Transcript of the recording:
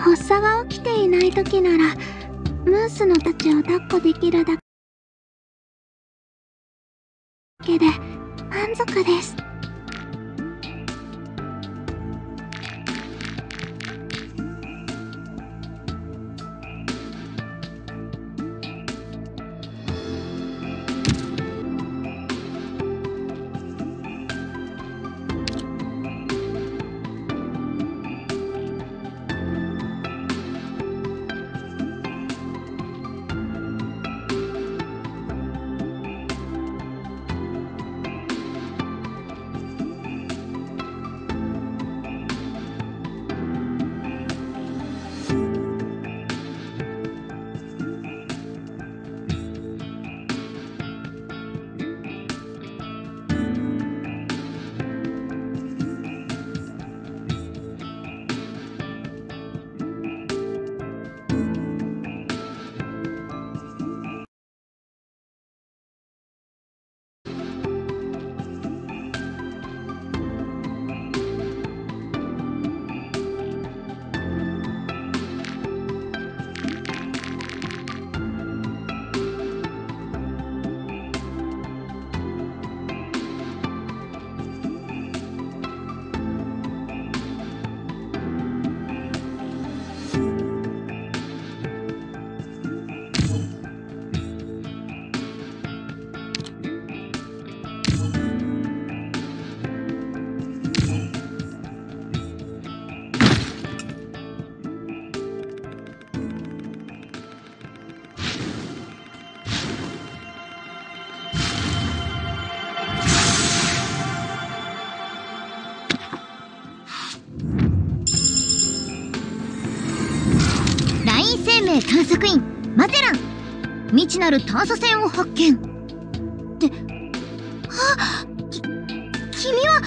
発作が起きていない時ならムースのたちを抱っこできるだけで満足です。探索員マゼラン。未知なる探査船を発見。ってあき君は